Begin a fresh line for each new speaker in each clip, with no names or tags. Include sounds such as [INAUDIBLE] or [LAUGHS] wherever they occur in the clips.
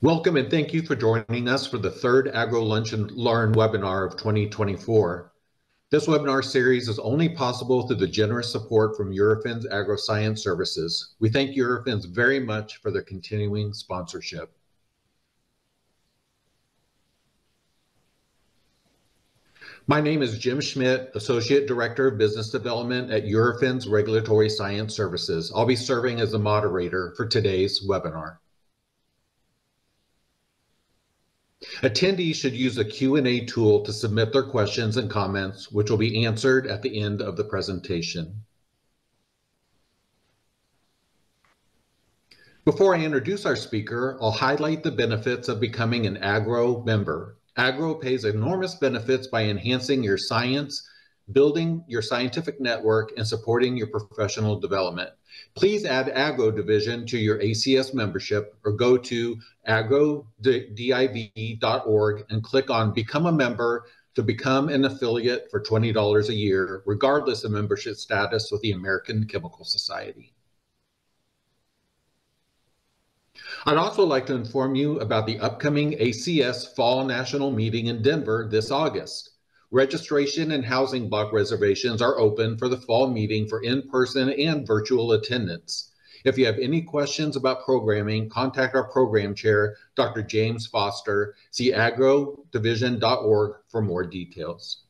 Welcome and thank you for joining us for the third Agro Lunch and Learn webinar of 2024. This webinar series is only possible through the generous support from Eurofins AgroScience Services. We thank Eurofins very much for their continuing sponsorship. My name is Jim Schmidt, Associate Director of Business Development at Eurofins Regulatory Science Services. I'll be serving as the moderator for today's webinar. Attendees should use the Q&A tool to submit their questions and comments, which will be answered at the end of the presentation. Before I introduce our speaker, I'll highlight the benefits of becoming an AGRO member. AGRO pays enormous benefits by enhancing your science, building your scientific network, and supporting your professional development. Please add AGRO Division to your ACS membership or go to agrodiv.org and click on Become a Member to become an affiliate for $20 a year, regardless of membership status with the American Chemical Society. I'd also like to inform you about the upcoming ACS Fall National Meeting in Denver this August. Registration and housing block reservations are open for the fall meeting for in-person and virtual attendance. If you have any questions about programming, contact our program chair, Dr. James Foster. See agrodivision.org for more details.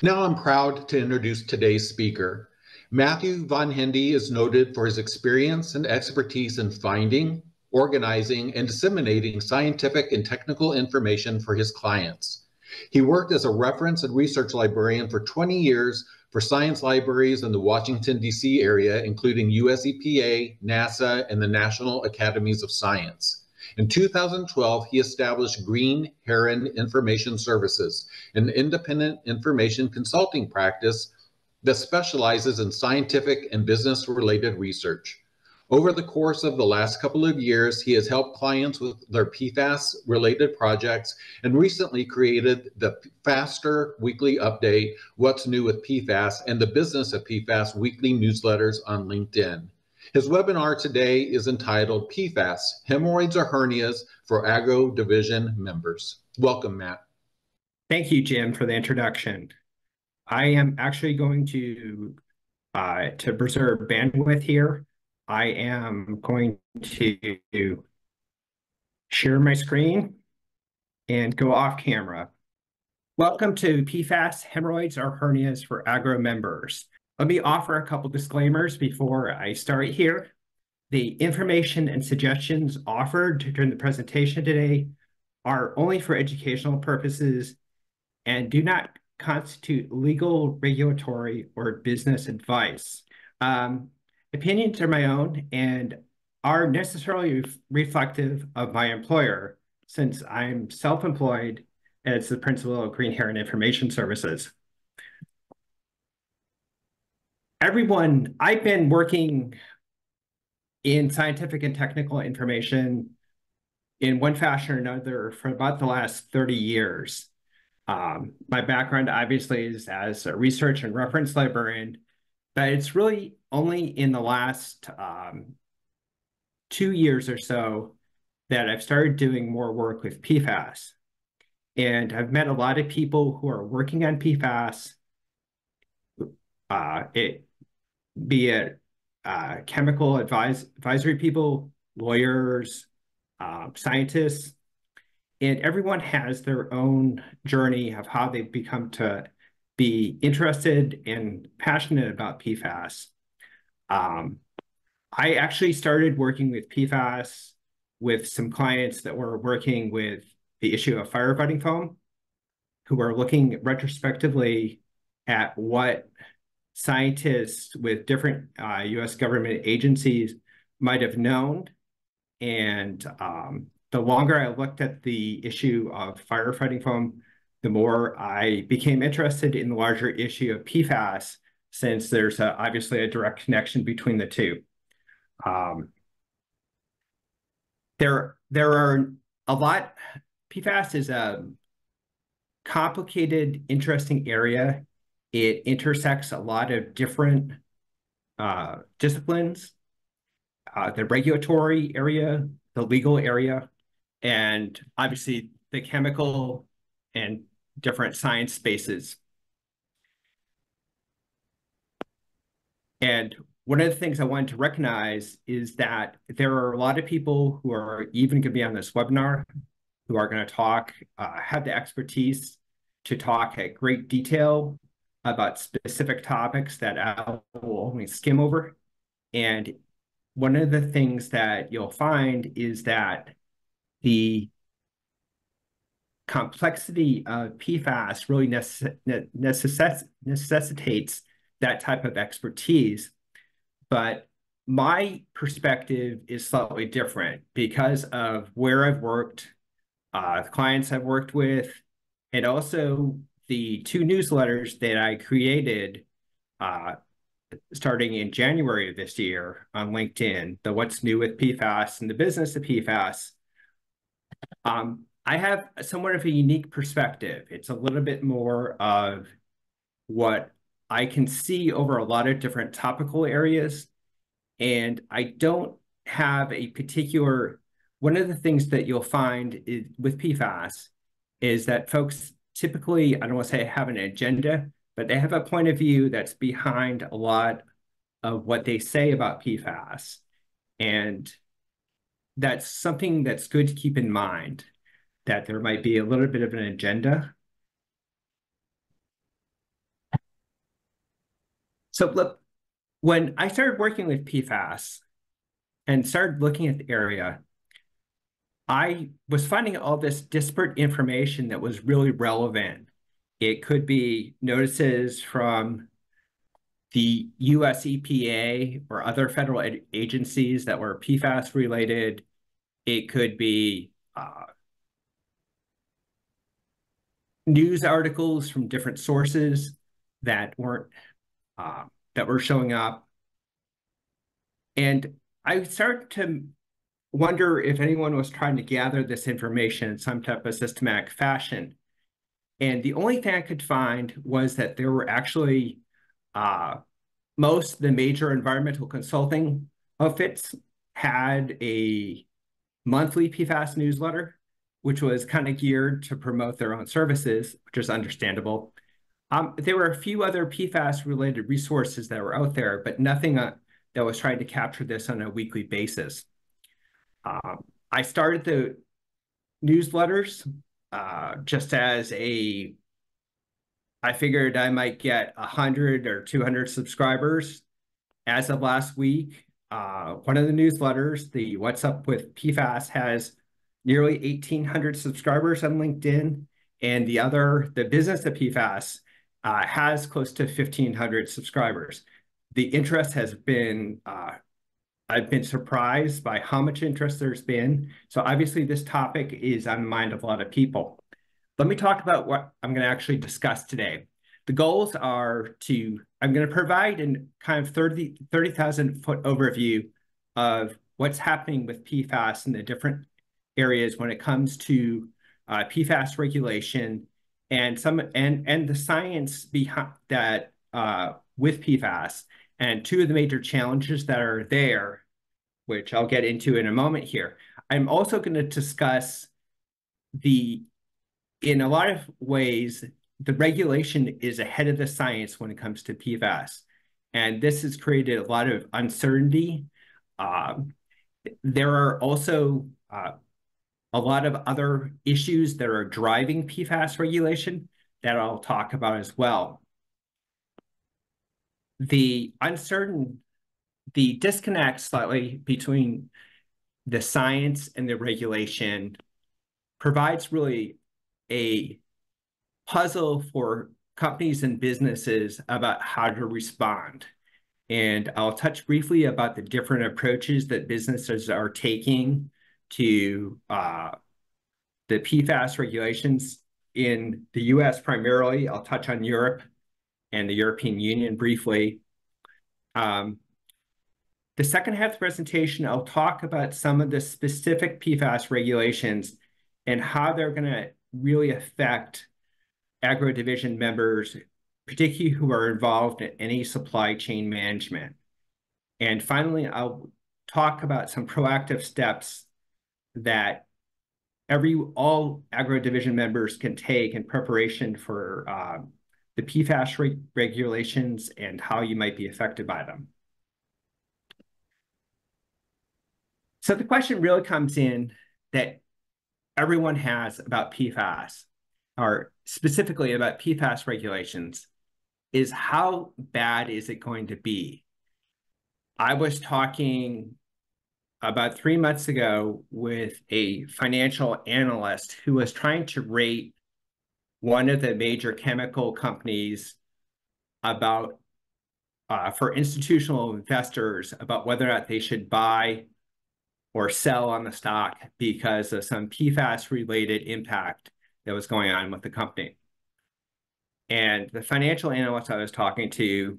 Now I'm proud to introduce today's speaker. Matthew Von Hendy is noted for his experience and expertise in finding, organizing, and disseminating scientific and technical information for his clients. He worked as a reference and research librarian for 20 years for science libraries in the Washington, D.C. area, including US EPA, NASA, and the National Academies of Science. In 2012, he established Green Heron Information Services, an independent information consulting practice that specializes in scientific and business related research. Over the course of the last couple of years, he has helped clients with their PFAS related projects and recently created the Faster Weekly Update What's New with PFAS and the Business of PFAS weekly newsletters on LinkedIn. His webinar today is entitled PFAS Hemorrhoids or Hernias for Agro Division Members. Welcome, Matt.
Thank you, Jim, for the introduction. I am actually going to uh, to preserve bandwidth here I am going to share my screen and go off camera. Welcome to PFAS hemorrhoids or hernias for agro members. Let me offer a couple disclaimers before I start here. The information and suggestions offered during the presentation today are only for educational purposes and do not constitute legal, regulatory, or business advice. Um, Opinions are my own and are necessarily reflective of my employer since I'm self-employed as the principal of Green Heron Information Services. Everyone, I've been working in scientific and technical information in one fashion or another for about the last 30 years. Um, my background obviously is as a research and reference librarian, but it's really only in the last um, two years or so that I've started doing more work with PFAS. And I've met a lot of people who are working on PFAS, uh, it, be it uh, chemical advise, advisory people, lawyers, uh, scientists, and everyone has their own journey of how they've become to be interested and passionate about PFAS. Um, I actually started working with PFAS with some clients that were working with the issue of firefighting foam, who are looking retrospectively at what scientists with different uh, US government agencies might have known. And um, the longer I looked at the issue of firefighting foam, the more I became interested in the larger issue of PFAS since there's a, obviously a direct connection between the two. Um, there, there are a lot, PFAS is a complicated, interesting area. It intersects a lot of different uh, disciplines. uh, the regulatory area, the legal area, and obviously the chemical and different science spaces. And one of the things I wanted to recognize is that there are a lot of people who are even going to be on this webinar who are going to talk, uh, have the expertise to talk at great detail about specific topics that I will only skim over. And one of the things that you'll find is that the complexity of PFAS really necess necessitates that type of expertise. But my perspective is slightly different because of where I've worked, uh, clients I've worked with, and also the two newsletters that I created uh, starting in January of this year on LinkedIn, the What's New with PFAS and the Business of PFAS. Um, I have somewhat of a unique perspective. It's a little bit more of what I can see over a lot of different topical areas. And I don't have a particular, one of the things that you'll find is, with PFAS is that folks typically, I don't want to say have an agenda, but they have a point of view that's behind a lot of what they say about PFAS. And that's something that's good to keep in mind that there might be a little bit of an agenda. So look, when I started working with PFAS and started looking at the area, I was finding all this disparate information that was really relevant. It could be notices from the US EPA or other federal agencies that were PFAS related. It could be uh, news articles from different sources that weren't uh, that were showing up. And I started to wonder if anyone was trying to gather this information in some type of systematic fashion. And the only thing I could find was that there were actually uh, most of the major environmental consulting outfits had a monthly PFAS newsletter which was kind of geared to promote their own services, which is understandable. Um, there were a few other PFAS related resources that were out there, but nothing uh, that was trying to capture this on a weekly basis. Um, I started the newsletters uh, just as a, I figured I might get 100 or 200 subscribers. As of last week, uh, one of the newsletters, the What's Up with PFAS, has nearly 1,800 subscribers on LinkedIn, and the other, the business of PFAS, uh, has close to 1,500 subscribers. The interest has been, uh, I've been surprised by how much interest there's been. So obviously this topic is on the mind of a lot of people. Let me talk about what I'm going to actually discuss today. The goals are to, I'm going to provide a kind of 30,000 30, foot overview of what's happening with PFAS and the different areas when it comes to uh, PFAS regulation and some and and the science behind that uh, with PFAS and two of the major challenges that are there, which I'll get into in a moment here. I'm also going to discuss the in a lot of ways the regulation is ahead of the science when it comes to PFAS, and this has created a lot of uncertainty. Um, there are also uh, a lot of other issues that are driving PFAS regulation that I'll talk about as well. The uncertain, the disconnect slightly between the science and the regulation provides really a puzzle for companies and businesses about how to respond. And I'll touch briefly about the different approaches that businesses are taking to uh, the PFAS regulations in the US primarily. I'll touch on Europe and the European Union briefly. Um, the second half of the presentation, I'll talk about some of the specific PFAS regulations and how they're going to really affect agro division members, particularly who are involved in any supply chain management. And finally, I'll talk about some proactive steps that every all agro division members can take in preparation for uh, the PFAS re regulations and how you might be affected by them. So the question really comes in that everyone has about PFAS, or specifically about PFAS regulations, is how bad is it going to be? I was talking about three months ago with a financial analyst who was trying to rate one of the major chemical companies about uh, for institutional investors about whether or not they should buy or sell on the stock because of some PFAS related impact that was going on with the company. And the financial analyst I was talking to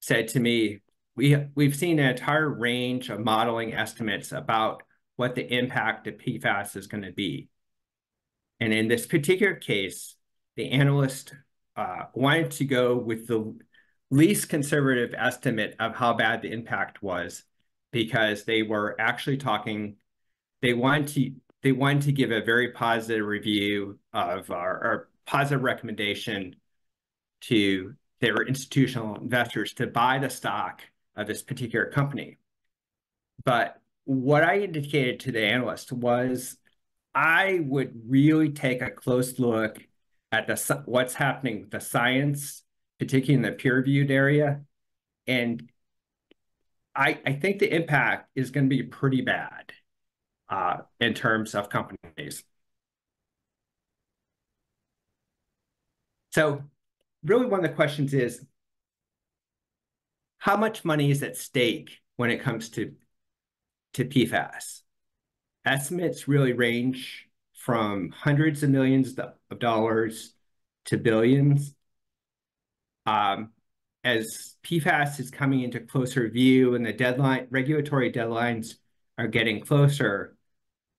said to me, we, we've seen an entire range of modeling estimates about what the impact of PFAS is going to be. And in this particular case, the analyst uh, wanted to go with the least conservative estimate of how bad the impact was because they were actually talking, they wanted to, they wanted to give a very positive review of our, our positive recommendation to their institutional investors to buy the stock of this particular company. But what I indicated to the analyst was I would really take a close look at the what's happening with the science, particularly in the peer-reviewed area. And I, I think the impact is going to be pretty bad uh, in terms of companies. So really one of the questions is, how much money is at stake when it comes to, to PFAS? Estimates really range from hundreds of millions of dollars to billions. Um, as PFAS is coming into closer view and the deadline regulatory deadlines are getting closer,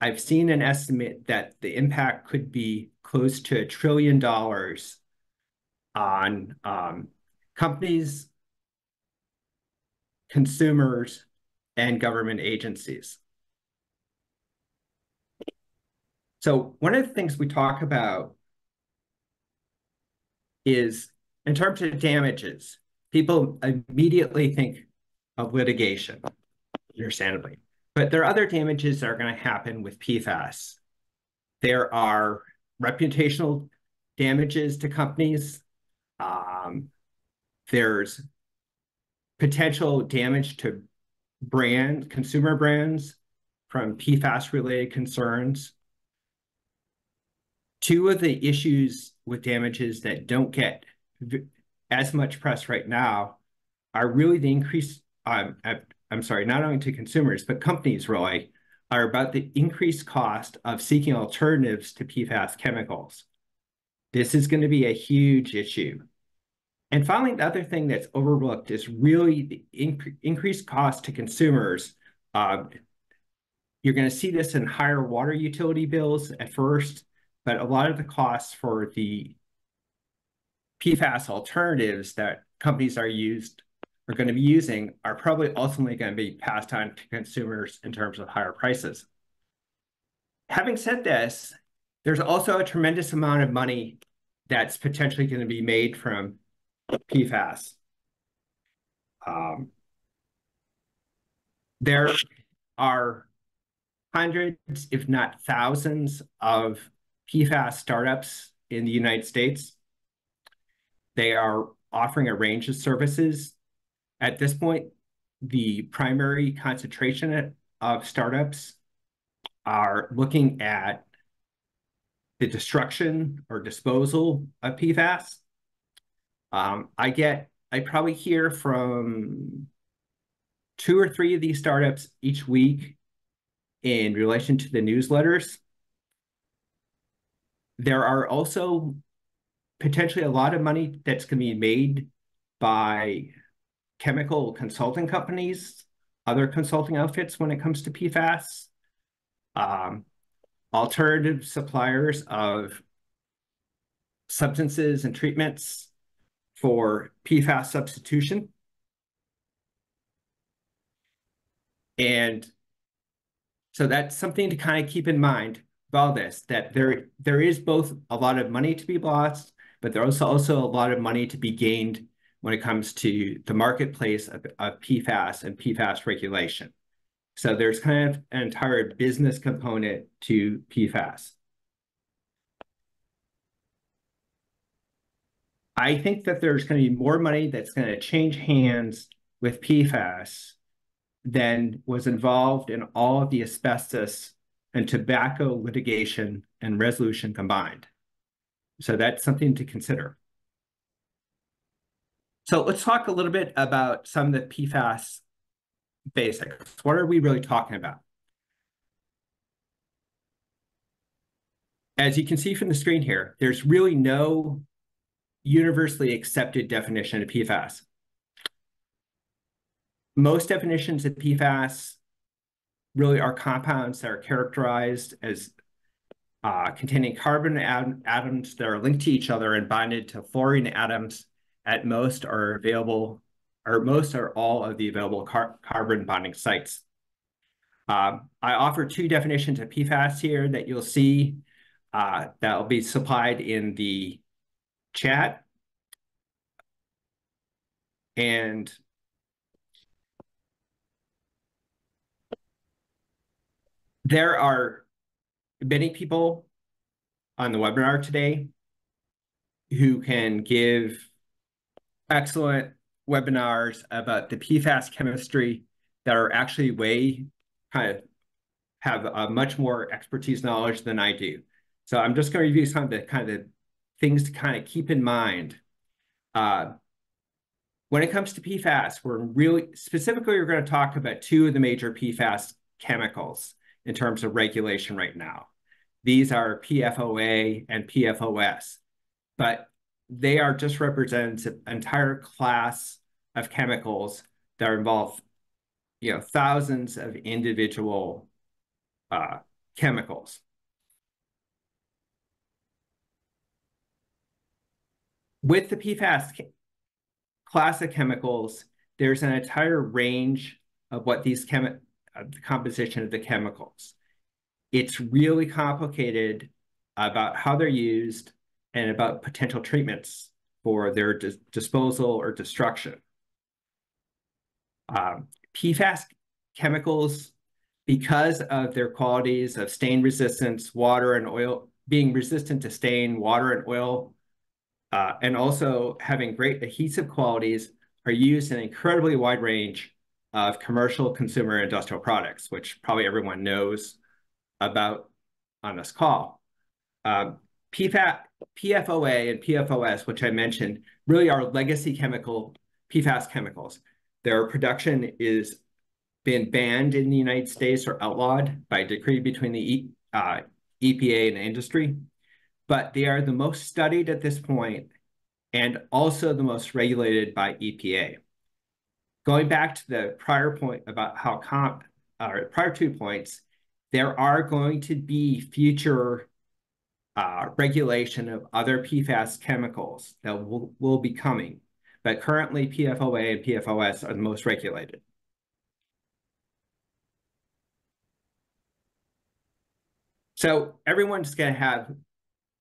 I've seen an estimate that the impact could be close to a trillion dollars on um, companies, consumers, and government agencies. So one of the things we talk about is in terms of damages, people immediately think of litigation, understandably. But there are other damages that are going to happen with PFAS. There are reputational damages to companies. Um, there's potential damage to brand, consumer brands from PFAS-related concerns. Two of the issues with damages that don't get as much press right now are really the increase, um, I'm sorry, not only to consumers, but companies really, are about the increased cost of seeking alternatives to PFAS chemicals. This is going to be a huge issue. And finally, the other thing that's overlooked is really the inc increased cost to consumers. Uh, you're going to see this in higher water utility bills at first, but a lot of the costs for the PFAS alternatives that companies are used are going to be using are probably ultimately going to be passed on to consumers in terms of higher prices. Having said this, there's also a tremendous amount of money that's potentially going to be made from PFAS. Um, there are hundreds, if not thousands, of PFAS startups in the United States. They are offering a range of services. At this point, the primary concentration of startups are looking at the destruction or disposal of PFAS. Um, I get, I probably hear from two or three of these startups each week in relation to the newsletters. There are also potentially a lot of money that's going to be made by chemical consulting companies, other consulting outfits when it comes to PFAS, um, alternative suppliers of substances and treatments for PFAS substitution. And so that's something to kind of keep in mind about this, that there there is both a lot of money to be lost, but there's also, also a lot of money to be gained when it comes to the marketplace of, of PFAS and PFAS regulation. So there's kind of an entire business component to PFAS. I think that there's going to be more money that's going to change hands with PFAS than was involved in all of the asbestos and tobacco litigation and resolution combined. So that's something to consider. So let's talk a little bit about some of the PFAS basics. What are we really talking about? As you can see from the screen here, there's really no universally accepted definition of PFAS. Most definitions of PFAS really are compounds that are characterized as uh, containing carbon atoms that are linked to each other and bonded to fluorine atoms at most are available, or most are all of the available car carbon bonding sites. Um, I offer two definitions of PFAS here that you'll see uh, that will be supplied in the chat. And there are many people on the webinar today who can give excellent webinars about the PFAS chemistry that are actually way kind of have a much more expertise knowledge than I do. So I'm just going to review some of the kind of things to kind of keep in mind. Uh, when it comes to PFAS, we're really specifically, we're going to talk about two of the major PFAS chemicals in terms of regulation right now. These are PFOA and PFOS, but they are just represents an entire class of chemicals that involve, you know, thousands of individual uh, chemicals. With the PFAS class of chemicals, there's an entire range of what these chemi uh, the composition of the chemicals. It's really complicated about how they're used and about potential treatments for their dis disposal or destruction. Um, PFAS chemicals, because of their qualities of stain resistance, water and oil, being resistant to stain, water and oil uh, and also having great adhesive qualities are used in an incredibly wide range of commercial, consumer, industrial products, which probably everyone knows about on this call. Uh, PFOA and PFOS, which I mentioned, really are legacy chemical PFAS chemicals. Their production is been banned in the United States or outlawed by decree between the e, uh, EPA and the industry but they are the most studied at this point and also the most regulated by EPA. Going back to the prior point about how comp, or prior two points, there are going to be future uh, regulation of other PFAS chemicals that will, will be coming. But currently, PFOA and PFOS are the most regulated. So everyone's going to have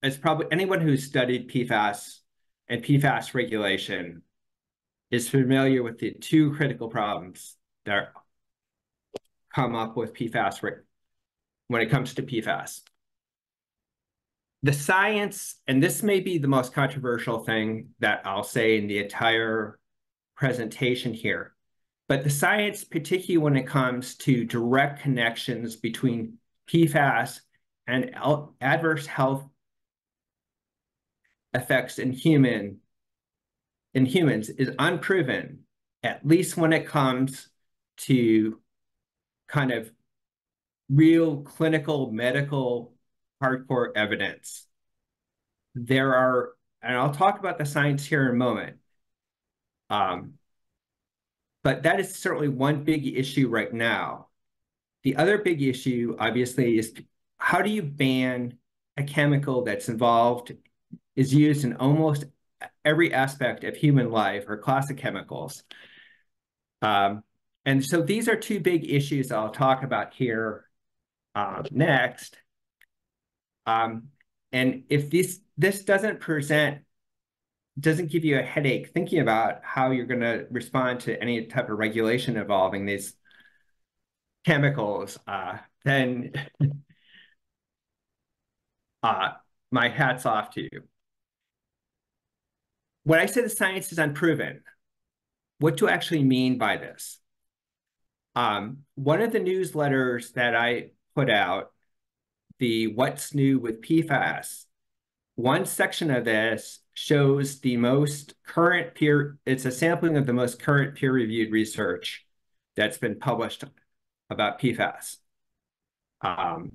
it's probably anyone who's studied PFAS and PFAS regulation is familiar with the two critical problems that come up with PFAS when it comes to PFAS. The science, and this may be the most controversial thing that I'll say in the entire presentation here, but the science, particularly when it comes to direct connections between PFAS and adverse health effects in human in humans is unproven, at least when it comes to kind of real clinical medical hardcore evidence. There are, and I'll talk about the science here in a moment. Um, but that is certainly one big issue right now. The other big issue, obviously, is how do you ban a chemical that's involved is used in almost every aspect of human life or classic chemicals. Um, and so these are two big issues I'll talk about here uh, next. Um, and if this this doesn't present, doesn't give you a headache thinking about how you're going to respond to any type of regulation involving these chemicals, uh, then [LAUGHS] uh, my hat's off to you. When I say the science is unproven, what do I actually mean by this? Um, one of the newsletters that I put out, the What's New with PFAS, one section of this shows the most current peer, it's a sampling of the most current peer-reviewed research that's been published about PFAS. Um,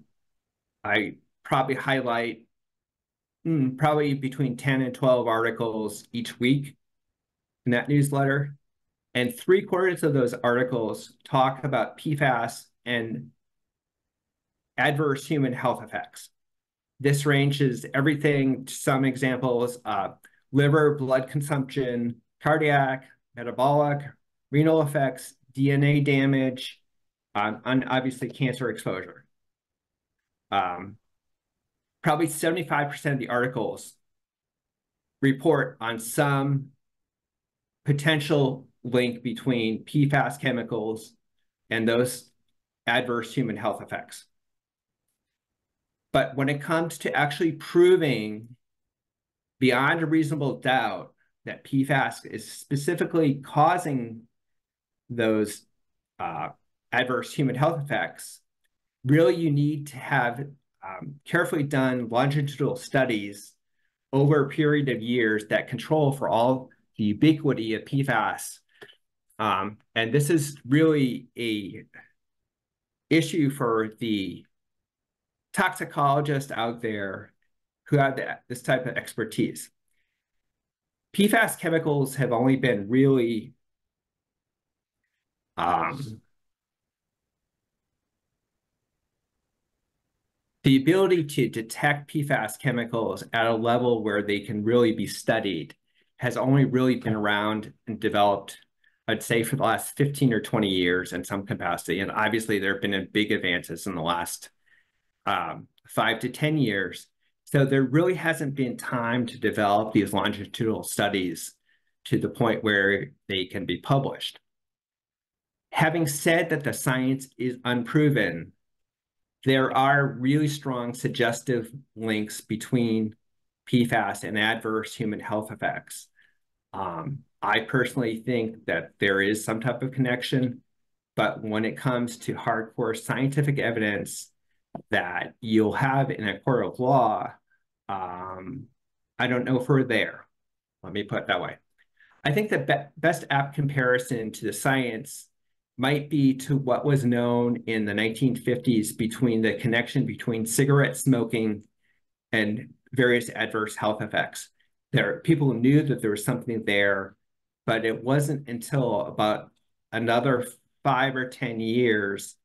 I probably highlight probably between 10 and 12 articles each week in that newsletter. And three quarters of those articles talk about PFAS and adverse human health effects. This ranges everything to some examples, uh, liver, blood consumption, cardiac, metabolic, renal effects, DNA damage, um, and obviously cancer exposure. Um, probably 75% of the articles report on some potential link between PFAS chemicals and those adverse human health effects. But when it comes to actually proving beyond a reasonable doubt that PFAS is specifically causing those uh, adverse human health effects, really you need to have um, carefully done longitudinal studies over a period of years that control for all the ubiquity of PFAS. Um, and this is really a issue for the toxicologists out there who have this type of expertise. PFAS chemicals have only been really um, the ability to detect PFAS chemicals at a level where they can really be studied has only really been around and developed, I'd say, for the last 15 or 20 years in some capacity. And obviously, there have been big advances in the last um, five to 10 years. So there really hasn't been time to develop these longitudinal studies to the point where they can be published. Having said that the science is unproven, there are really strong suggestive links between PFAS and adverse human health effects. Um, I personally think that there is some type of connection, but when it comes to hardcore scientific evidence that you'll have in a court of law, um, I don't know if we're there. Let me put it that way. I think the be best apt comparison to the science might be to what was known in the 1950s between the connection between cigarette smoking and various adverse health effects. There, people knew that there was something there, but it wasn't until about another five or 10 years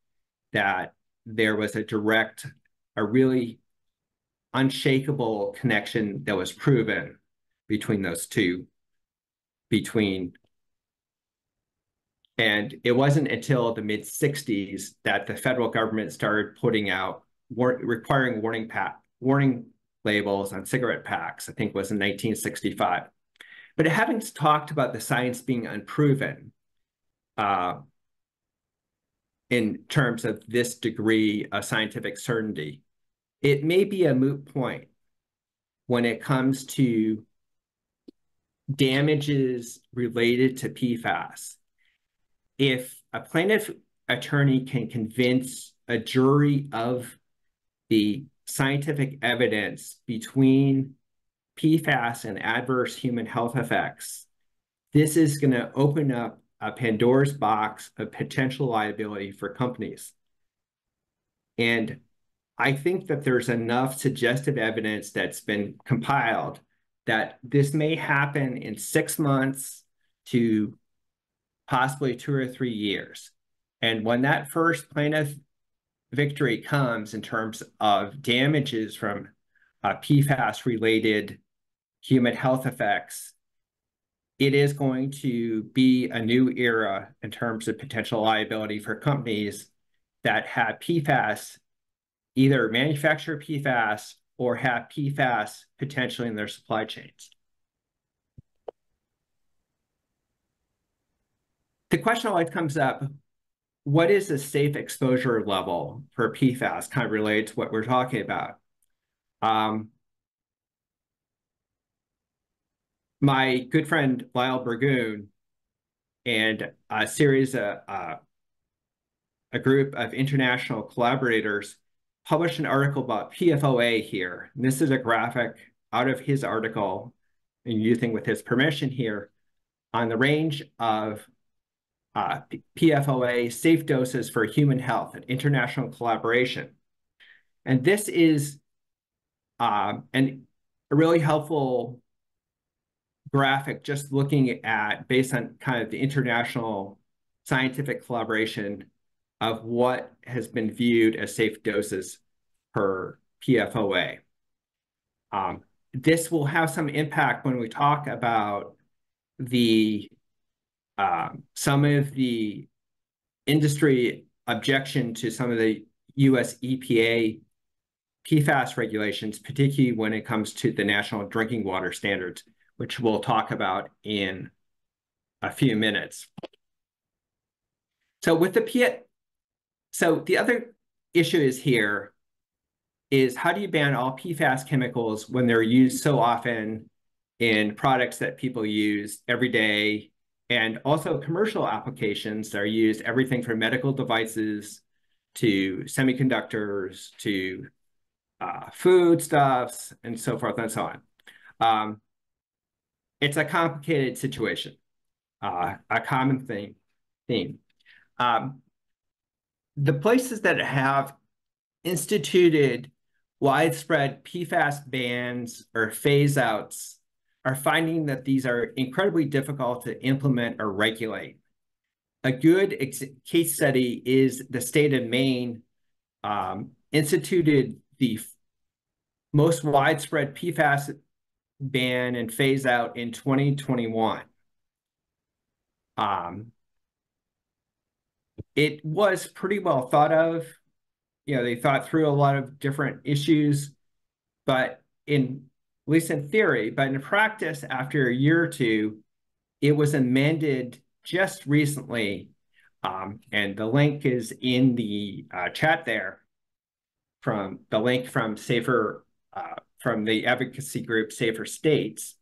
that there was a direct, a really unshakable connection that was proven between those two, between and it wasn't until the mid 60s that the federal government started putting out war requiring warning pack warning labels on cigarette packs, I think was in 1965. But having talked about the science being unproven uh, in terms of this degree of scientific certainty, it may be a moot point when it comes to damages related to PFAS if a plaintiff attorney can convince a jury of the scientific evidence between PFAS and adverse human health effects, this is going to open up a Pandora's box of potential liability for companies. And I think that there's enough suggestive evidence that's been compiled that this may happen in six months to possibly two or three years. And when that first plaintiff victory comes in terms of damages from uh, PFAS related human health effects, it is going to be a new era in terms of potential liability for companies that have PFAS, either manufacture PFAS or have PFAS potentially in their supply chains. The question always comes up, what is a safe exposure level for PFAS kind of related to what we're talking about? Um, my good friend Lyle Burgoon and a series of uh, a group of international collaborators published an article about PFOA here. And this is a graphic out of his article and using with his permission here on the range of uh, PFOA safe doses for human health and international collaboration. And this is um, an, a really helpful graphic just looking at, based on kind of the international scientific collaboration of what has been viewed as safe doses per PFOA. Um, this will have some impact when we talk about the um, some of the industry objection to some of the US EPA PFAS regulations, particularly when it comes to the national drinking water standards, which we'll talk about in a few minutes. So with the P so the other issue is here is how do you ban all PFAS chemicals when they're used so often in products that people use every day and also commercial applications that are used everything from medical devices to semiconductors to uh, foodstuffs and so forth and so on. Um, it's a complicated situation, uh, a common thing, theme. Um, the places that have instituted widespread PFAS bans or phase outs are finding that these are incredibly difficult to implement or regulate. A good case study is the state of Maine um, instituted the most widespread PFAS ban and phase out in 2021. Um, it was pretty well thought of. You know, they thought through a lot of different issues, but in at least in theory, but in practice, after a year or two, it was amended just recently. Um, and the link is in the uh, chat there from the link from Safer, uh, from the advocacy group Safer States.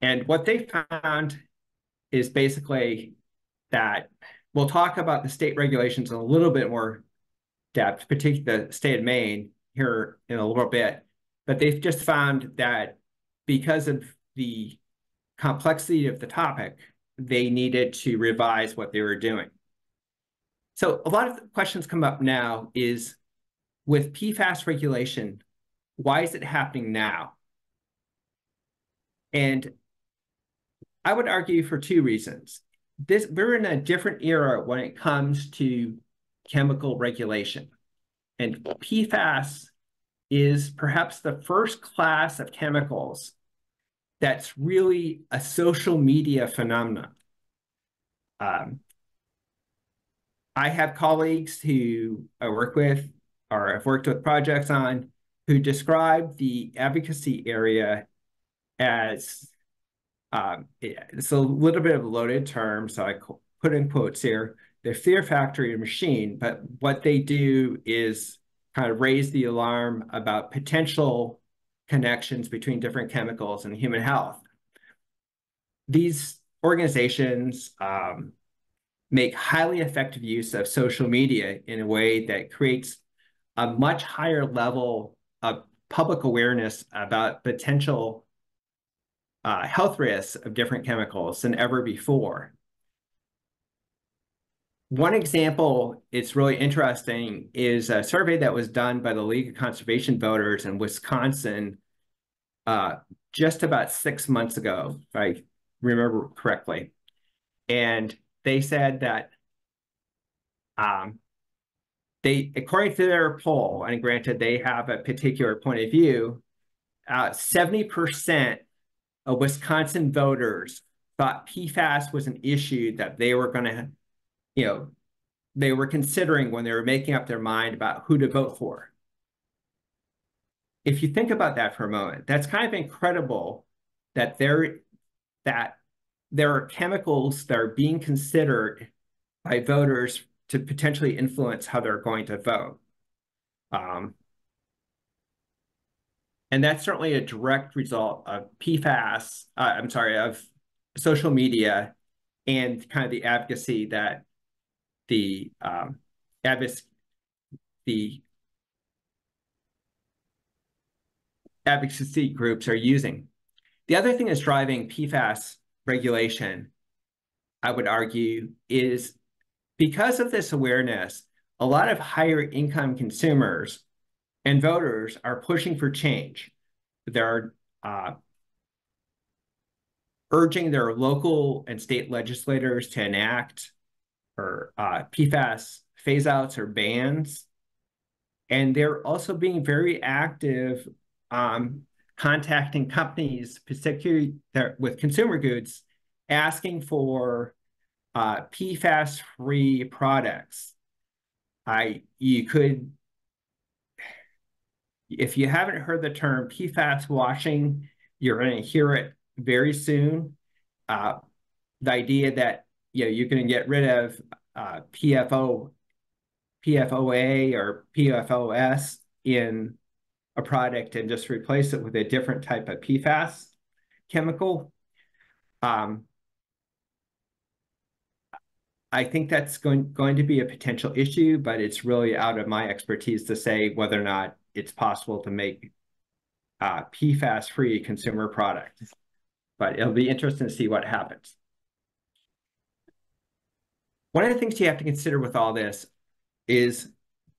And what they found is basically that we'll talk about the state regulations in a little bit more depth, particularly the state of Maine, here in a little bit, but they've just found that because of the complexity of the topic, they needed to revise what they were doing. So a lot of questions come up now is with PFAS regulation, why is it happening now? And I would argue for two reasons. This we're in a different era when it comes to chemical regulation. And PFAS is perhaps the first class of chemicals that's really a social media phenomenon. Um, I have colleagues who I work with or I've worked with projects on who describe the advocacy area as um, it's a little bit of a loaded term, so I put in quotes here the fear factory machine, but what they do is kind of raise the alarm about potential connections between different chemicals and human health. These organizations um, make highly effective use of social media in a way that creates a much higher level of public awareness about potential uh, health risks of different chemicals than ever before. One example, it's really interesting, is a survey that was done by the League of Conservation Voters in Wisconsin uh, just about six months ago, if I remember correctly. And they said that um, they, according to their poll, and granted they have a particular point of view, uh, 70% of Wisconsin voters thought PFAS was an issue that they were going to, you know, they were considering when they were making up their mind about who to vote for. If you think about that for a moment, that's kind of incredible that there that there are chemicals that are being considered by voters to potentially influence how they're going to vote. Um, and that's certainly a direct result of PFAS, uh, I'm sorry, of social media and kind of the advocacy that the um, the advocacy groups are using. The other thing that's driving PFAS regulation, I would argue, is because of this awareness, a lot of higher income consumers and voters are pushing for change. They're uh, urging their local and state legislators to enact or uh, PFAS phase outs or bans. And they're also being very active um, contacting companies, particularly with consumer goods, asking for uh, PFAS-free products. I you could, if you haven't heard the term PFAS washing, you're going to hear it very soon. Uh, the idea that you know going to get rid of uh, PFO, PFOA or PFOS in a product and just replace it with a different type of PFAS chemical. Um, I think that's going, going to be a potential issue, but it's really out of my expertise to say whether or not it's possible to make uh, PFAS-free consumer products. But it'll be interesting to see what happens. One of the things you have to consider with all this is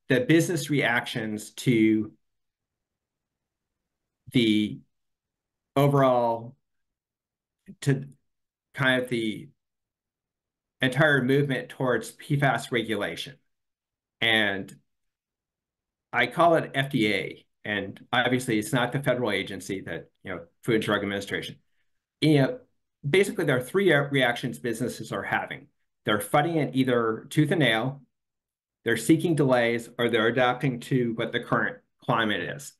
the business reactions to the overall to kind of the entire movement towards PFAS regulation. And I call it FDA. And obviously it's not the federal agency that, you know, Food and Drug Administration. You know, basically there are three reactions businesses are having. They're fighting it either tooth and nail, they're seeking delays, or they're adapting to what the current climate is.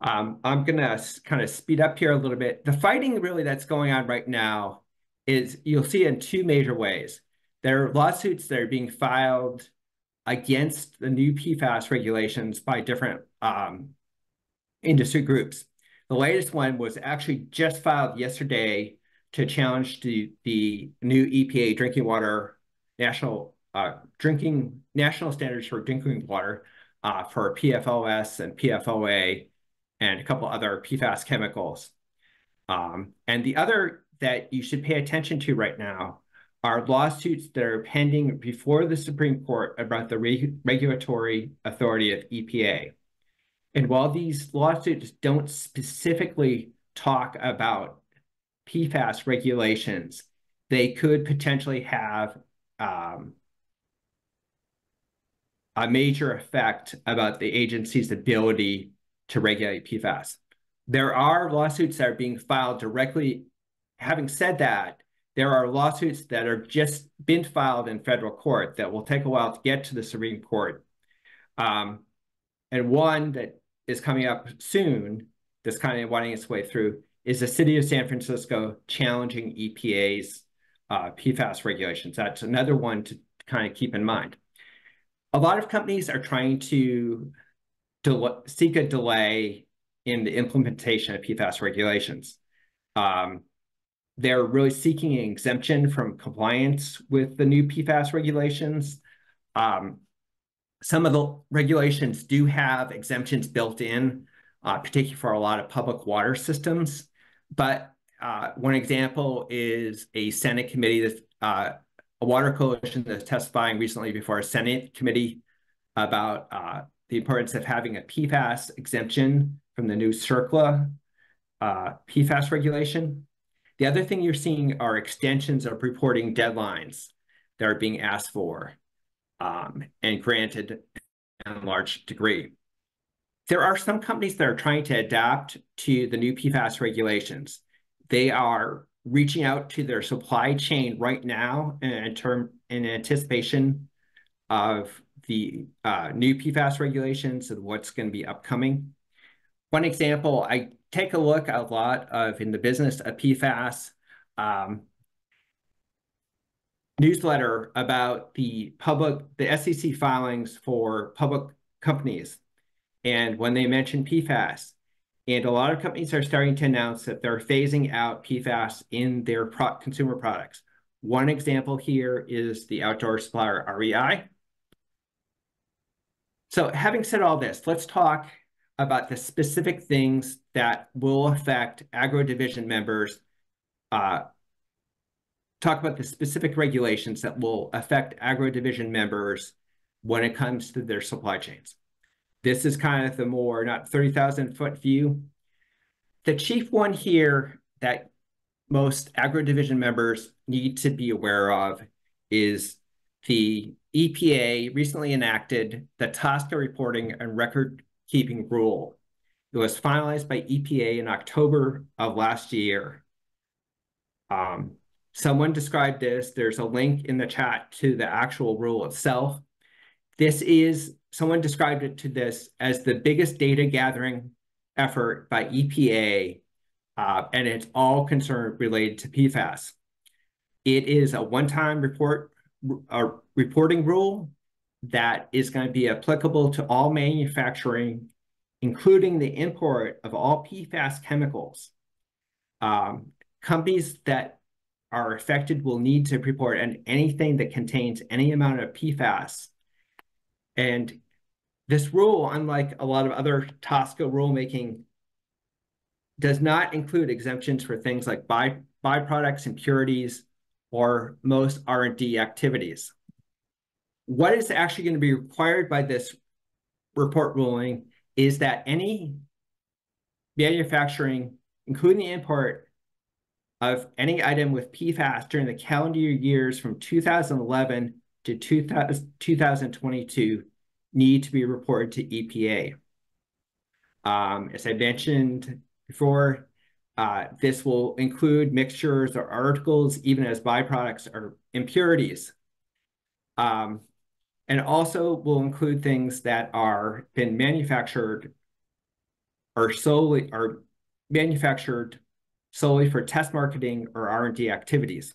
Um, I'm going to kind of speed up here a little bit. The fighting really that's going on right now is you'll see in two major ways. There are lawsuits that are being filed against the new PFAS regulations by different um, industry groups. The latest one was actually just filed yesterday to challenge the, the new EPA drinking water national uh, drinking national standards for drinking water uh, for PFOS and PFOA and a couple other PFAS chemicals. Um, and the other that you should pay attention to right now are lawsuits that are pending before the Supreme Court about the re regulatory authority of EPA. And while these lawsuits don't specifically talk about PFAS regulations, they could potentially have um, a major effect about the agency's ability to regulate PFAS. There are lawsuits that are being filed directly. Having said that, there are lawsuits that are just been filed in federal court that will take a while to get to the Supreme Court. Um, and one that is coming up soon, that's kind of winding its way through, is the city of San Francisco challenging EPA's uh, PFAS regulations. That's another one to kind of keep in mind. A lot of companies are trying to seek a delay in the implementation of PFAS regulations. Um, they're really seeking an exemption from compliance with the new PFAS regulations. Um, some of the regulations do have exemptions built in, uh, particularly for a lot of public water systems. But uh, one example is a Senate committee, that, uh, a water coalition that's testifying recently before a Senate committee about uh, the importance of having a PFAS exemption from the new CERCLA uh, PFAS regulation. The other thing you're seeing are extensions of reporting deadlines that are being asked for um, and granted in a large degree. There are some companies that are trying to adapt to the new PFAS regulations. they are reaching out to their supply chain right now in term in anticipation of the uh, new PFAS regulations and what's going to be upcoming. One example, I take a look a lot of in the business of PFAS um, newsletter about the public, the SEC filings for public companies. And when they mention PFAS, and a lot of companies are starting to announce that they're phasing out PFAS in their pro consumer products. One example here is the outdoor supplier REI. So having said all this, let's talk about the specific things that will affect agro division members, uh, talk about the specific regulations that will affect agro division members when it comes to their supply chains. This is kind of the more not 30,000 foot view. The chief one here that most agro division members need to be aware of is the EPA recently enacted the TSCA reporting and record keeping rule. It was finalized by EPA in October of last year. Um, someone described this. There's a link in the chat to the actual rule itself. This is, someone described it to this as the biggest data gathering effort by EPA, uh, and it's all concerned related to PFAS. It is a one-time report, a reporting rule that is going to be applicable to all manufacturing, including the import of all PFAS chemicals. Um, companies that are affected will need to report on anything that contains any amount of PFAS and this rule, unlike a lot of other TSCA rulemaking, does not include exemptions for things like by, byproducts, impurities, or most R&D activities. What is actually going to be required by this report ruling is that any manufacturing, including the import of any item with PFAS during the calendar years from 2011 to 2022 need to be reported to EPA. Um, as I mentioned before, uh, this will include mixtures or articles, even as byproducts or impurities. Um, and also will include things that are been manufactured or solely are manufactured solely for test marketing or R&D activities.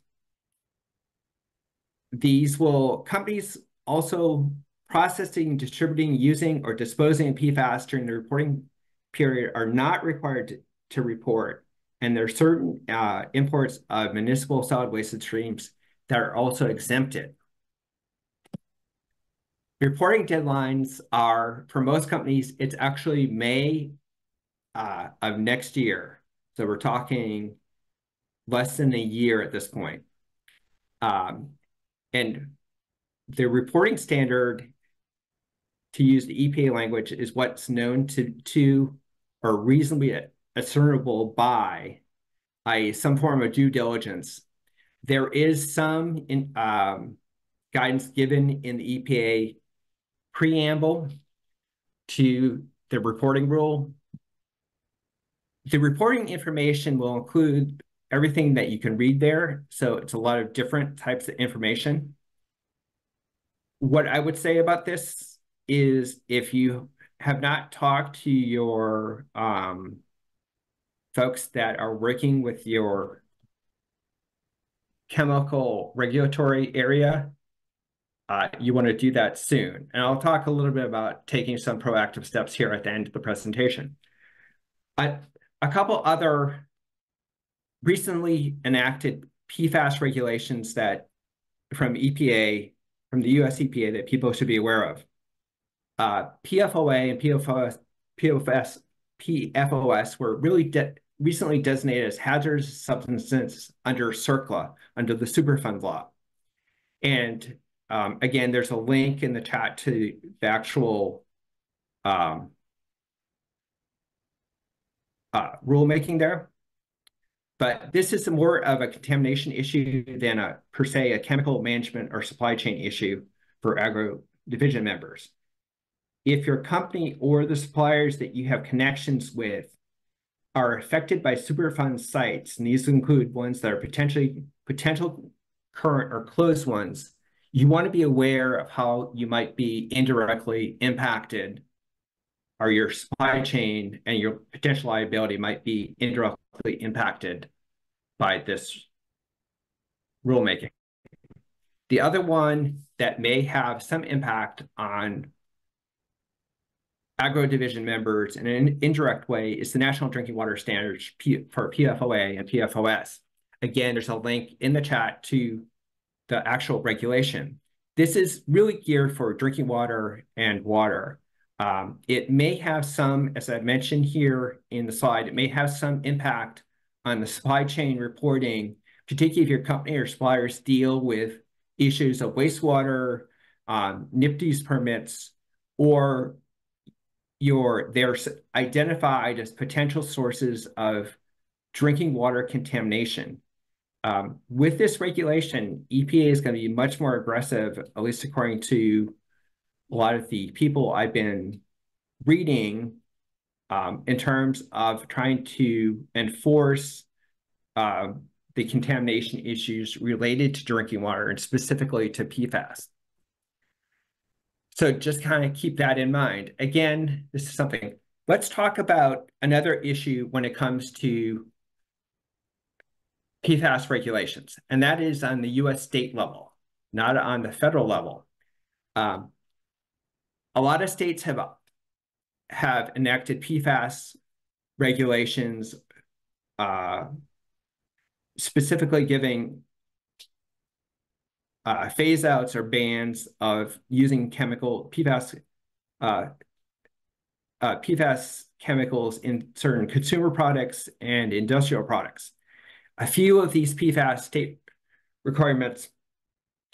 These will, companies also processing, distributing, using, or disposing of PFAS during the reporting period are not required to, to report. And there are certain uh, imports of municipal solid waste streams that are also exempted. Reporting deadlines are, for most companies, it's actually May uh, of next year. So we're talking less than a year at this point. Um, and the reporting standard, to use the EPA language, is what's known to, to or reasonably discernible by i.e., some form of due diligence. There is some in, um, guidance given in the EPA preamble to the reporting rule. The reporting information will include everything that you can read there. So it's a lot of different types of information. What I would say about this is if you have not talked to your um, folks that are working with your chemical regulatory area, uh, you want to do that soon. And I'll talk a little bit about taking some proactive steps here at the end of the presentation. a couple other recently enacted PFAS regulations that from EPA, from the US EPA that people should be aware of. Uh, PFOA and PFOS, PFS, PFOS were really de recently designated as hazardous substances under CERCLA, under the Superfund law. And um, again, there's a link in the chat to the actual um, uh, rulemaking there. But this is more of a contamination issue than a per se a chemical management or supply chain issue for agro division members. If your company or the suppliers that you have connections with are affected by Superfund sites, and these include ones that are potentially potential current or closed ones, you want to be aware of how you might be indirectly impacted or your supply chain and your potential liability might be indirectly impacted by this rulemaking. The other one that may have some impact on agro division members in an indirect way is the National Drinking Water Standards for PFOA and PFOS. Again, there's a link in the chat to the actual regulation. This is really geared for drinking water and water. Um, it may have some, as I mentioned here in the slide, it may have some impact on the supply chain reporting, particularly if your company or suppliers deal with issues of wastewater, um, permits, or your they're identified as potential sources of drinking water contamination. Um, with this regulation, EPA is going to be much more aggressive, at least according to a lot of the people I've been reading, um, in terms of trying to enforce uh, the contamination issues related to drinking water and specifically to PFAS. So just kind of keep that in mind. Again, this is something. Let's talk about another issue when it comes to PFAS regulations, and that is on the U.S. state level, not on the federal level. Um, a lot of states have have enacted PFAS regulations, uh, specifically giving uh, phase outs or bans of using chemical PFAS uh, uh, PFAS chemicals in certain consumer products and industrial products. A few of these PFAS state requirements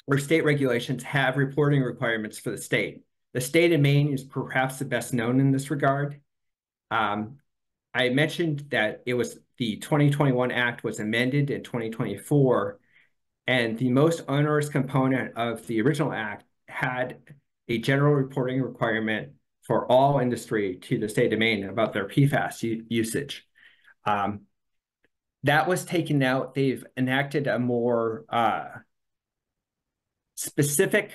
or state regulations have reporting requirements for the state. The state of Maine is perhaps the best known in this regard. Um, I mentioned that it was the 2021 Act was amended in 2024, and the most onerous component of the original Act had a general reporting requirement for all industry to the state of Maine about their PFAS usage. Um, that was taken out. They've enacted a more uh, specific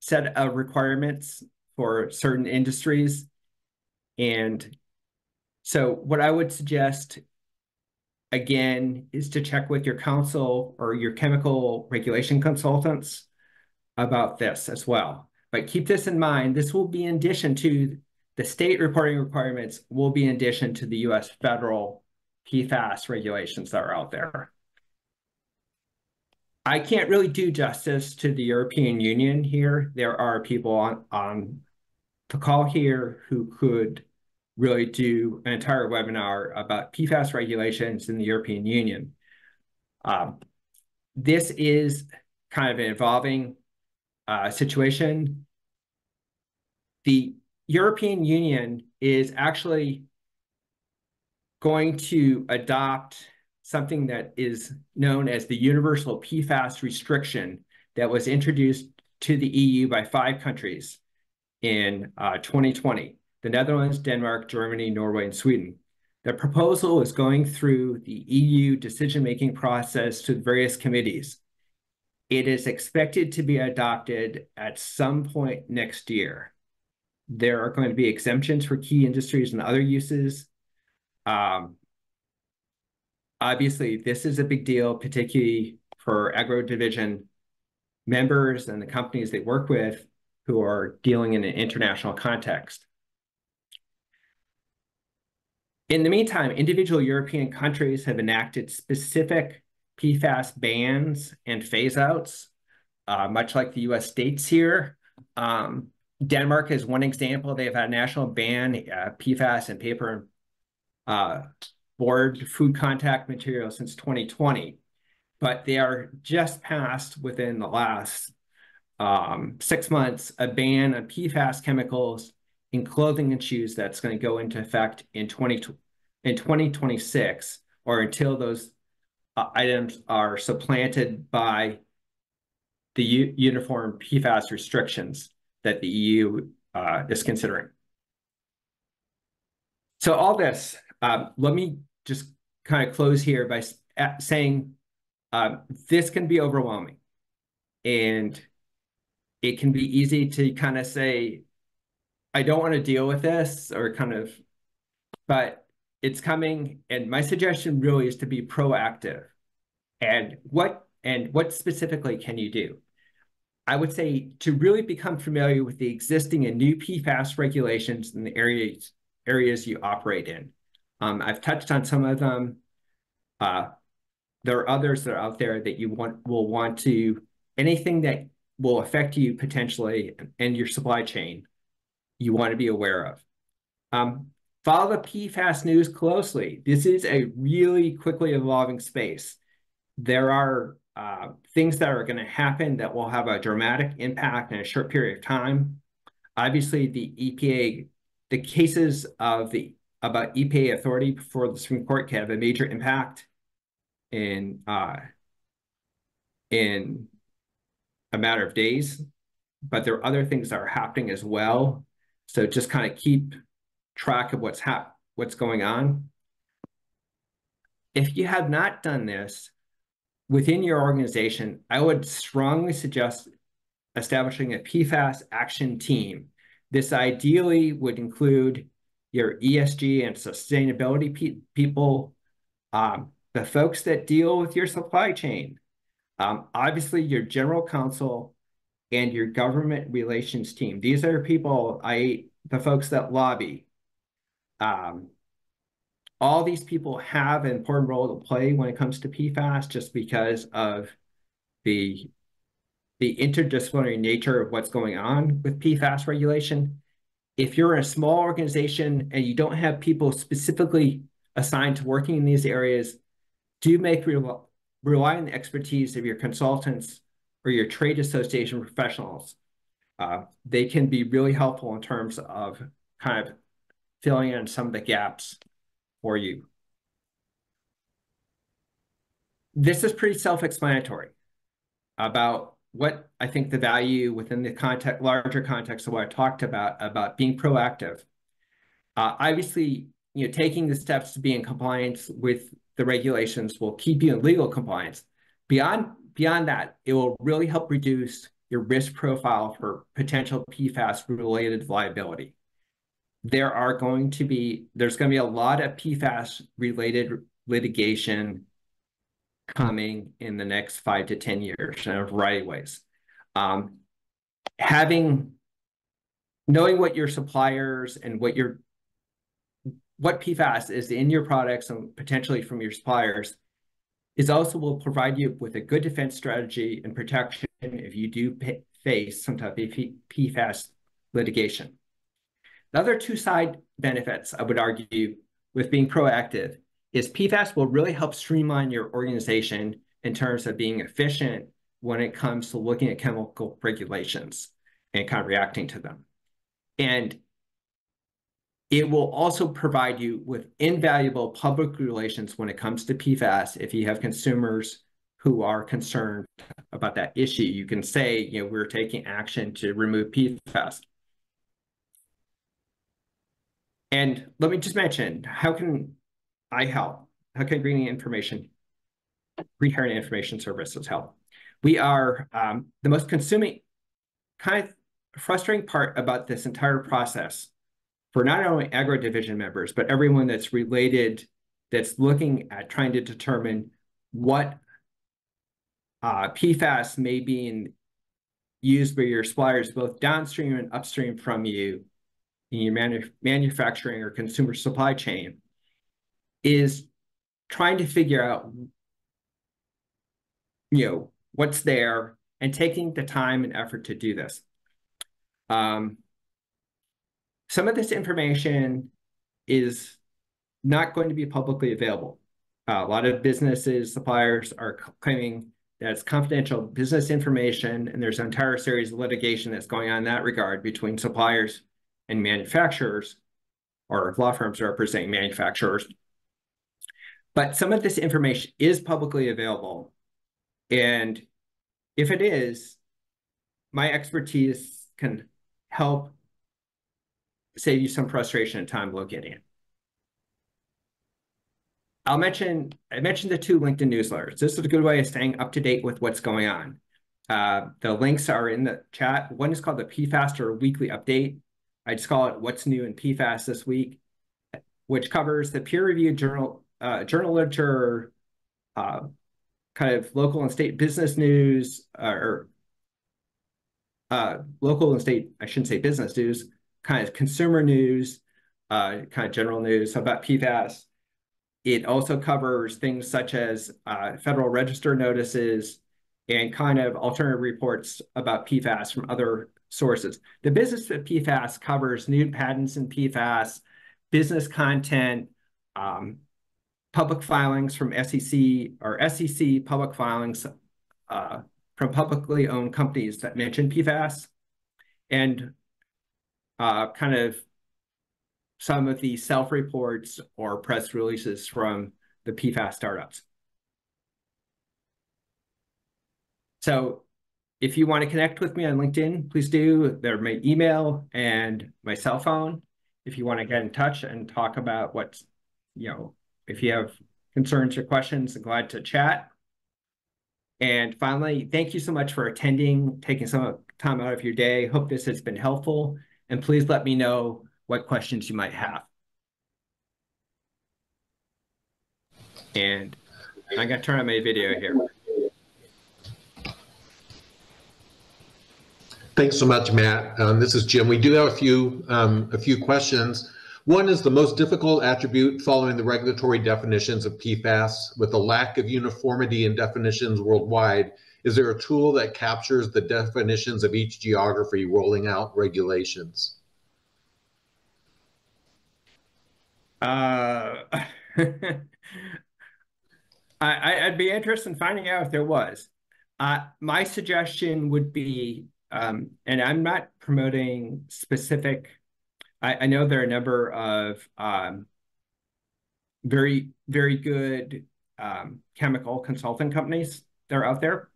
set of requirements for certain industries. And so what I would suggest again is to check with your counsel or your chemical regulation consultants about this as well. But keep this in mind, this will be in addition to the state reporting requirements will be in addition to the US federal PFAS regulations that are out there. I can't really do justice to the European Union here. There are people on, on the call here who could really do an entire webinar about PFAS regulations in the European Union. Um, this is kind of an evolving uh, situation. The European Union is actually going to adopt something that is known as the universal PFAS restriction that was introduced to the EU by five countries in uh, 2020, the Netherlands, Denmark, Germany, Norway, and Sweden. The proposal is going through the EU decision-making process to various committees. It is expected to be adopted at some point next year. There are going to be exemptions for key industries and other uses. Um, obviously, this is a big deal, particularly for agro division members and the companies they work with who are dealing in an international context. In the meantime, individual European countries have enacted specific PFAS bans and phase outs, uh, much like the US states here. Um, Denmark is one example. They have had a national ban, uh, PFAS and paper uh, board food contact material since 2020, but they are just passed within the last um, six months a ban on PFAS chemicals in clothing and shoes that's going to go into effect in 20 in 2026 or until those uh, items are supplanted by the U uniform PFAS restrictions that the EU uh, is considering. So all this um, let me just kind of close here by saying um, this can be overwhelming. And it can be easy to kind of say, I don't want to deal with this or kind of, but it's coming. And my suggestion really is to be proactive. And what and what specifically can you do? I would say to really become familiar with the existing and new PFAS regulations in the areas areas you operate in. Um, I've touched on some of them. Uh, there are others that are out there that you want will want to anything that will affect you potentially and your supply chain. You want to be aware of. Um, follow the PFAS news closely. This is a really quickly evolving space. There are uh, things that are going to happen that will have a dramatic impact in a short period of time. Obviously, the EPA, the cases of the about EPA authority before the Supreme Court can have a major impact in uh, in a matter of days, but there are other things that are happening as well. So just kind of keep track of what's hap what's going on. If you have not done this within your organization, I would strongly suggest establishing a PFAS action team. This ideally would include your ESG and sustainability pe people, um, the folks that deal with your supply chain, um, obviously your general counsel and your government relations team. These are people, I the folks that lobby. Um, all these people have an important role to play when it comes to PFAS just because of the the interdisciplinary nature of what's going on with PFAS regulation. If you're in a small organization and you don't have people specifically assigned to working in these areas, do make rely on the expertise of your consultants or your trade association professionals. Uh, they can be really helpful in terms of kind of filling in some of the gaps for you. This is pretty self-explanatory about what I think the value within the context, larger context of what I talked about, about being proactive. Uh, obviously, you know, taking the steps to be in compliance with the regulations will keep you in legal compliance. Beyond, beyond that, it will really help reduce your risk profile for potential PFAS related liability. There are going to be, there's going to be a lot of PFAS related litigation coming in the next five to 10 years in a variety of ways. Um, having, knowing what your suppliers and what your what PFAS is in your products and potentially from your suppliers is also will provide you with a good defense strategy and protection if you do face some type of PFAS litigation. The other two side benefits, I would argue, with being proactive is PFAS will really help streamline your organization in terms of being efficient when it comes to looking at chemical regulations and kind of reacting to them. And it will also provide you with invaluable public relations when it comes to PFAS. If you have consumers who are concerned about that issue, you can say, you know, we're taking action to remove PFAS. And let me just mention, how can I help? How can Green Information, Heritage Information Services help? We are um, the most consuming, kind of frustrating part about this entire process for not only agro division members, but everyone that's related, that's looking at trying to determine what uh, PFAS may be in, used by your suppliers, both downstream and upstream from you in your manu manufacturing or consumer supply chain, is trying to figure out, you know, what's there and taking the time and effort to do this. Um, some of this information is not going to be publicly available. Uh, a lot of businesses, suppliers are claiming that it's confidential business information, and there's an entire series of litigation that's going on in that regard between suppliers and manufacturers, or law firms representing manufacturers. But some of this information is publicly available. And if it is, my expertise can help save you some frustration and time locating it. I'll mention I mentioned the two LinkedIn newsletters. This is a good way of staying up to date with what's going on. Uh, the links are in the chat. One is called the PFAS or Weekly Update. I just call it What's New in PFAS this week, which covers the peer-reviewed journal uh, journal literature, uh, kind of local and state business news, uh, or uh, local and state, I shouldn't say business news, kind of consumer news, uh, kind of general news about PFAS. It also covers things such as uh, Federal Register notices and kind of alternative reports about PFAS from other sources. The business of PFAS covers new patents in PFAS, business content, um, public filings from SEC or SEC public filings uh, from publicly owned companies that mention PFAS, and uh, kind of some of the self-reports or press releases from the PFAS startups. So if you want to connect with me on LinkedIn, please do. There's my email and my cell phone. If you want to get in touch and talk about what's, you know, if you have concerns or questions, I'm glad to chat. And finally, thank you so much for attending, taking some time out of your day. Hope this has been helpful. And please let me know what questions you might have. And I'm going to turn on my video here.
Thanks so much, Matt. Um, this is Jim. We do have a few um, a few questions. One is the most difficult attribute following the regulatory definitions of PFAS with the lack of uniformity in definitions worldwide. Is there a tool that captures the definitions of each geography rolling out regulations?
Uh, [LAUGHS] I, would be interested in finding out if there was. Uh, my suggestion would be, um, and I'm not promoting specific I, I know there are a number of um, very, very good um, chemical consulting companies that are out there.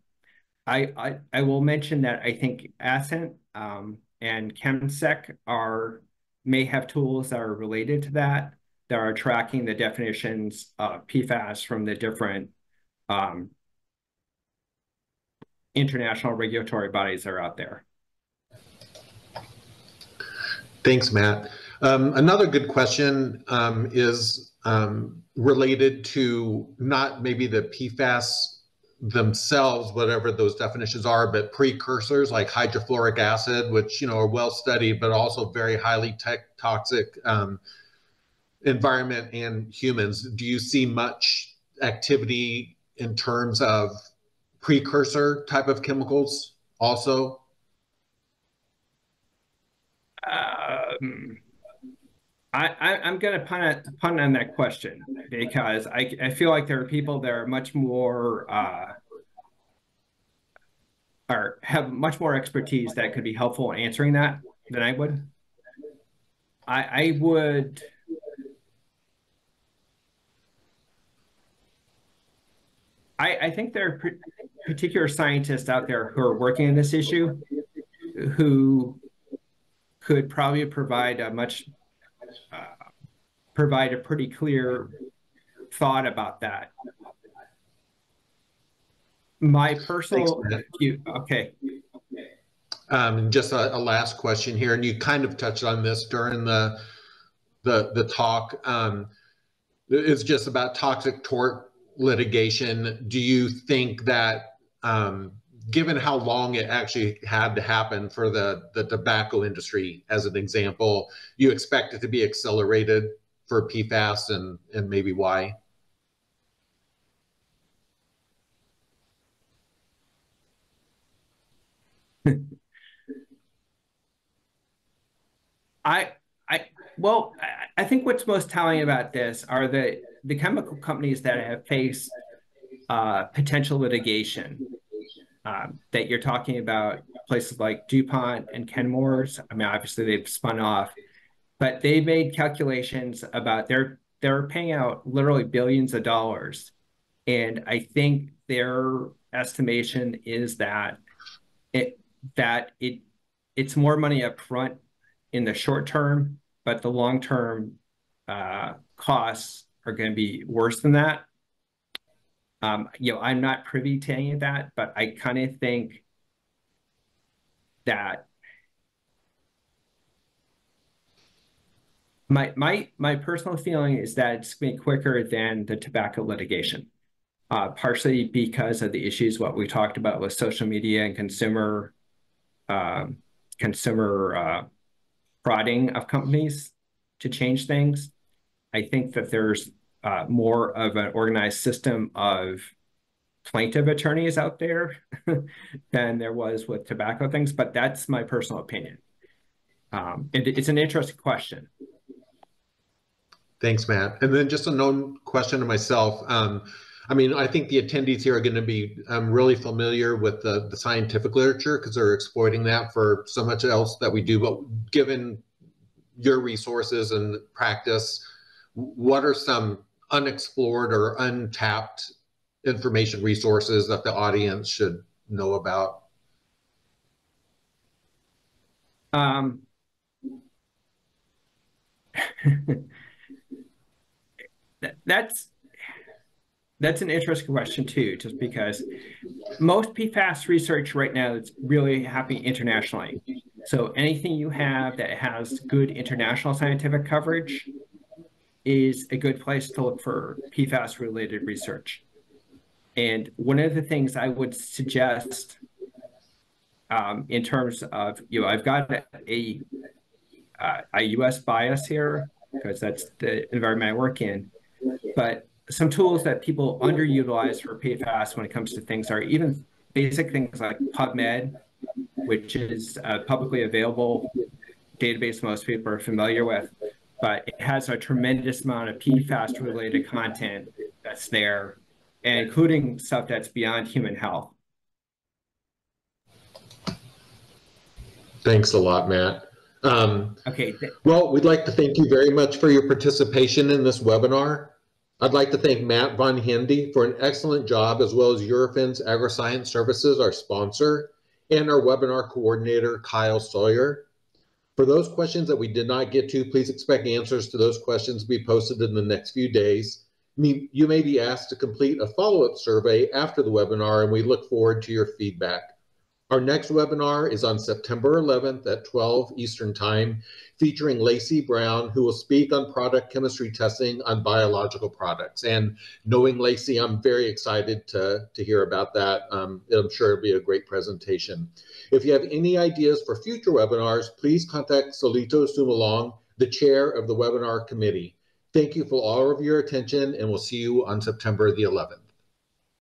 I, I, I will mention that I think Ascent um, and ChemSec are may have tools that are related to that that are tracking the definitions of PFAS from the different um, international regulatory bodies that are out there.
Thanks, Matt. Um, another good question um, is um, related to not maybe the PFAS themselves, whatever those definitions are, but precursors like hydrofluoric acid, which you know are well studied, but also very highly toxic um, environment and humans. Do you see much activity in terms of precursor type of chemicals also?
Um, I, am going to pun, pun on that question because I, I feel like there are people that are much more uh, or have much more expertise that could be helpful in answering that than I would. I, I would. I, I think there are particular scientists out there who are working on this issue who could probably provide a much uh, provide a pretty clear thought about that. My personal view, okay.
Um, just a, a, last question here, and you kind of touched on this during the the the talk. Um, it's just about toxic tort litigation. Do you think that um, given how long it actually had to happen for the, the tobacco industry, as an example, you expect it to be accelerated for PFAS and, and maybe why? [LAUGHS]
I, I, well, I think what's most telling about this are the the chemical companies that have faced uh, potential litigation um, that you're talking about places like DuPont and Chemours. I mean, obviously they've spun off, but they made calculations about they're they're paying out literally billions of dollars, and I think their estimation is that it that it it's more money up front in the short term, but the long term uh, costs are going to be worse than that. Um, you know, I'm not privy to any of that, but I kind of think that my my my personal feeling is that it's going to be quicker than the tobacco litigation, uh, partially because of the issues what we talked about with social media and consumer um, consumer uh, prodding of companies to change things. I think that there's uh, more of an organized system of plaintiff attorneys out there [LAUGHS] than there was with tobacco things, but that's my personal opinion. Um, it, it's an interesting question.
Thanks, Matt. And then just a known question to myself. Um, I mean, I think the attendees here are going to be um, really familiar with the, the scientific literature because they're exploiting that for so much else that we do. But given your resources and practice, what are some unexplored or untapped information resources that the audience should know about?
Um, [LAUGHS] that's that's an interesting question too, just because most PFAS research right now is really happening internationally. So anything you have that has good international scientific coverage is a good place to look for PFAS related research. And one of the things I would suggest um, in terms of, you know, I've got a, a, uh, a US bias here because that's the environment I work in, but some tools that people underutilize for PFAS when it comes to things are even basic things like PubMed, which is a publicly available database most people are familiar with, but it has a tremendous amount of PFAS related content that's there, and including stuff that's beyond human health.
Thanks a lot, Matt.
Um, okay.
Well, we'd like to thank you very much for your participation in this webinar. I'd like to thank Matt Von Hendy for an excellent job, as well as Eurofins AgroScience Services, our sponsor, and our webinar coordinator, Kyle Sawyer. For those questions that we did not get to, please expect answers to those questions to be posted in the next few days. You may be asked to complete a follow-up survey after the webinar, and we look forward to your feedback. Our next webinar is on September 11th at 12 Eastern Time, featuring Lacey Brown, who will speak on product chemistry testing on biological products. And knowing Lacey, I'm very excited to, to hear about that. Um, I'm sure it'll be a great presentation. If you have any ideas for future webinars, please contact Solito Sumalong, the chair of the webinar committee. Thank you for all of your attention, and we'll see you on September the 11th.